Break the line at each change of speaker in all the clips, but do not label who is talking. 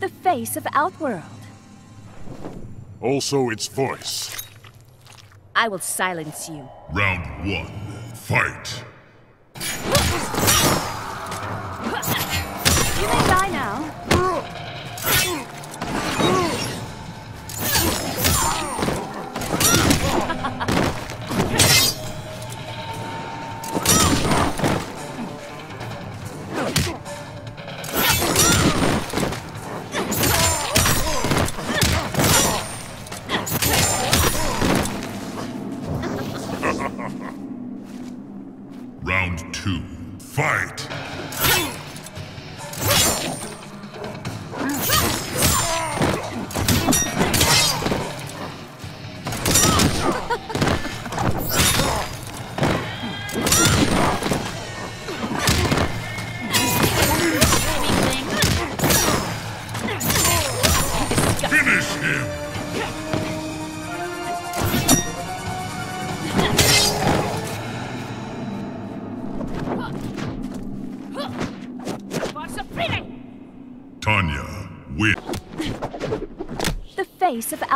The face of Outworld.
Also its voice.
I will silence you.
Round one, fight.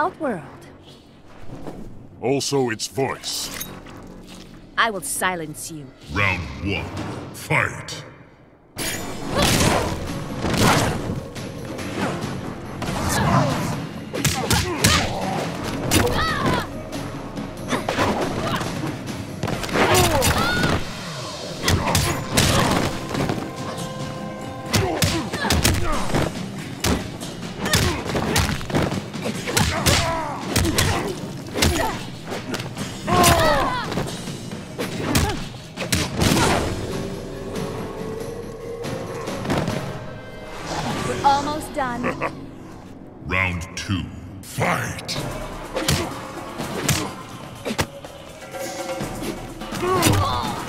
Outworld.
Also its voice.
I will silence you.
Round one, fight.
Almost done.
Round two, fight. Finish oh.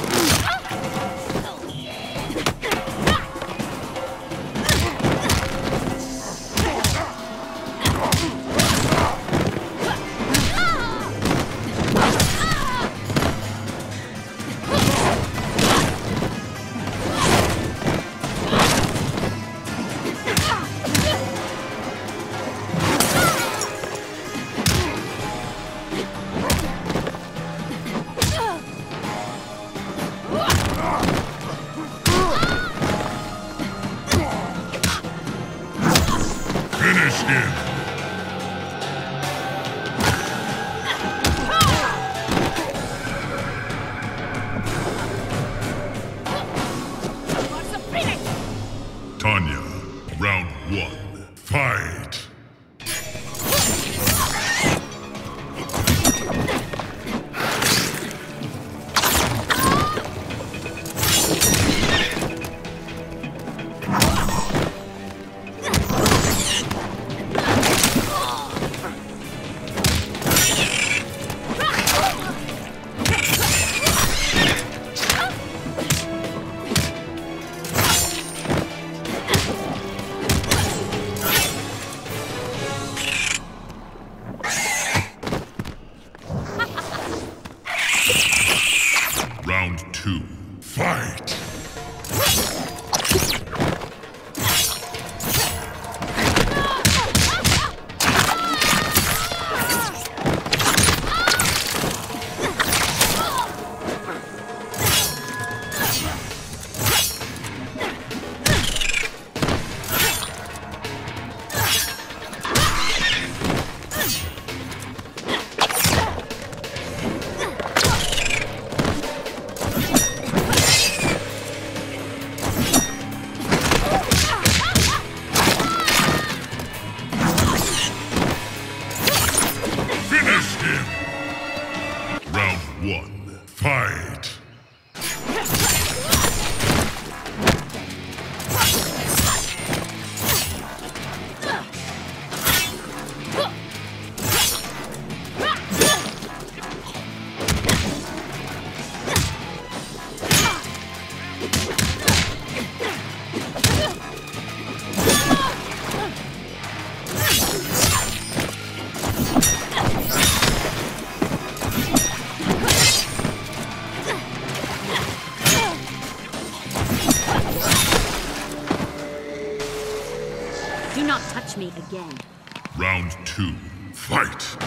Tanya, round one, fight!
Do not touch me again.
Round two, fight!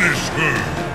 Finish her!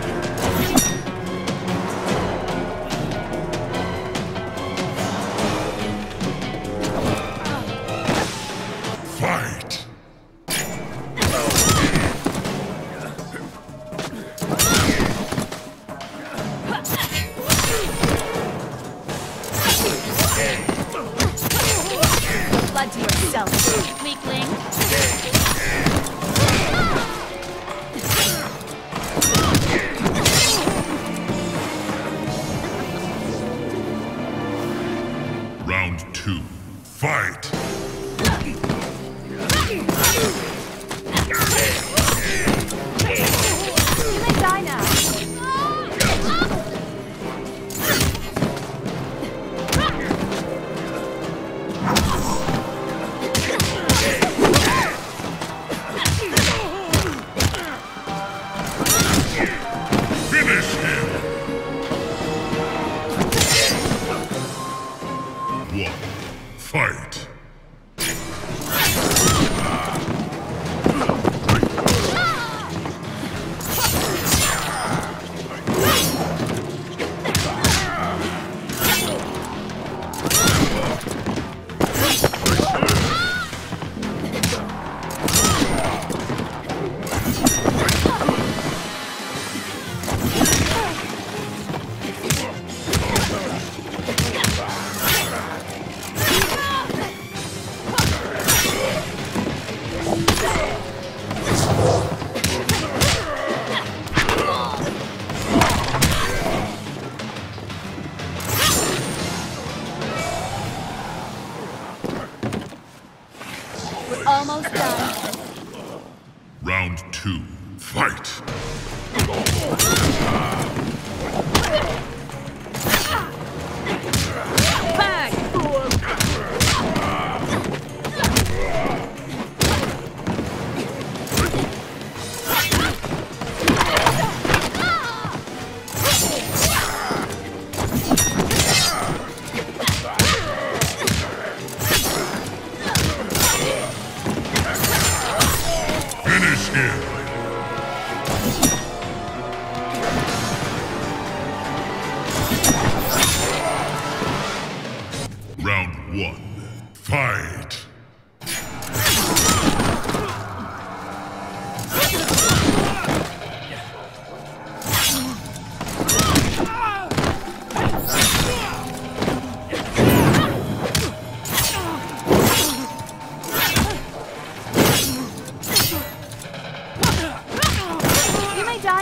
Fight!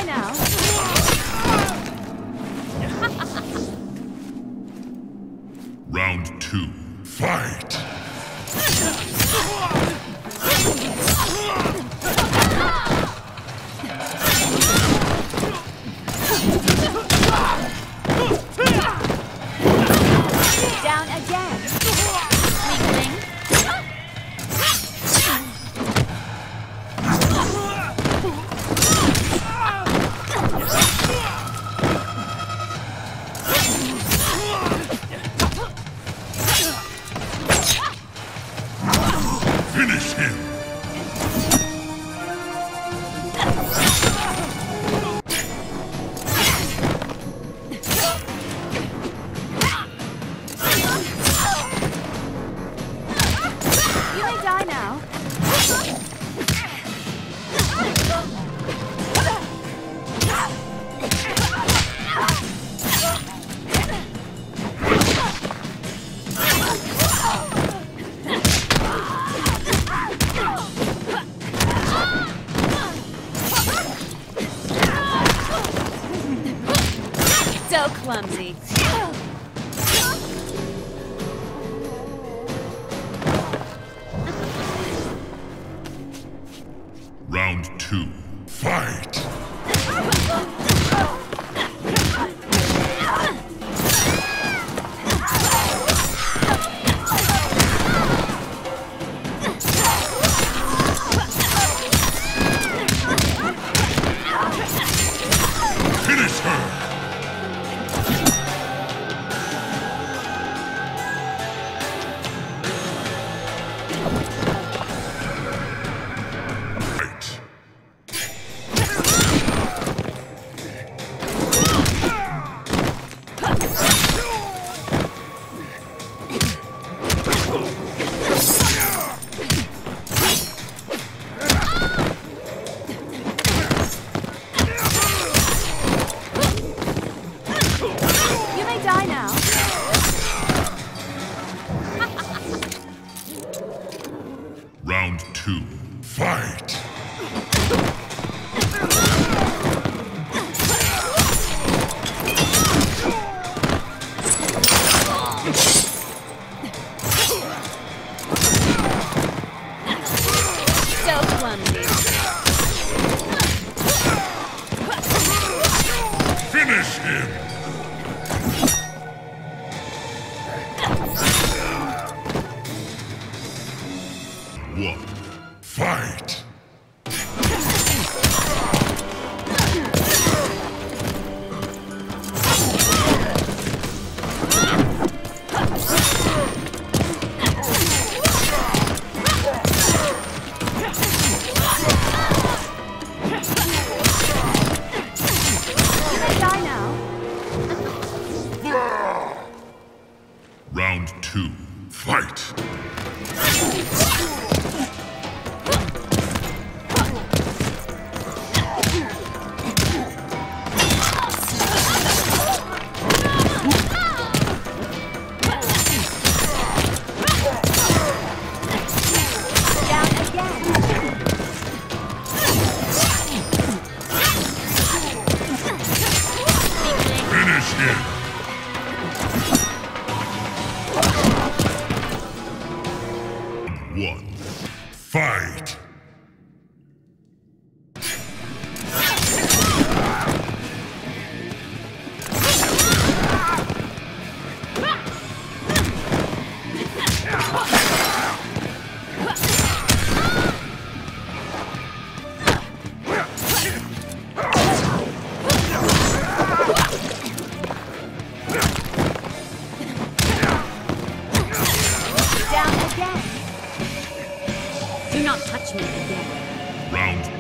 Bye now.
Round two. Fight! Fight!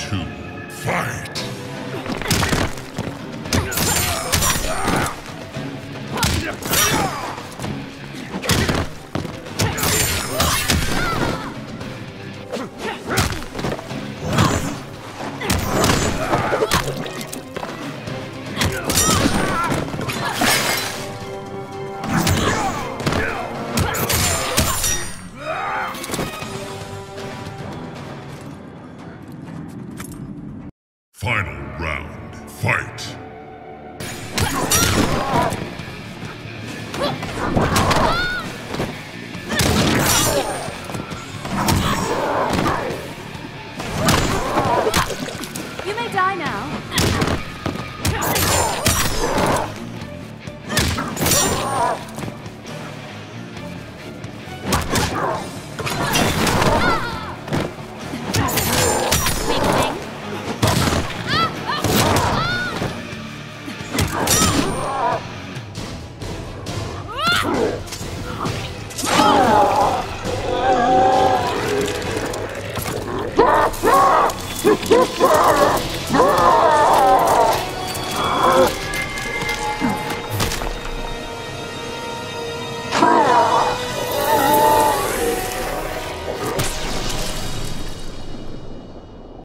two, fight!
Final
round, fight!